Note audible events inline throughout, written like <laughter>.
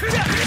学 <laughs> 姐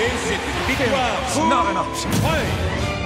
Big round. Not an option. Play.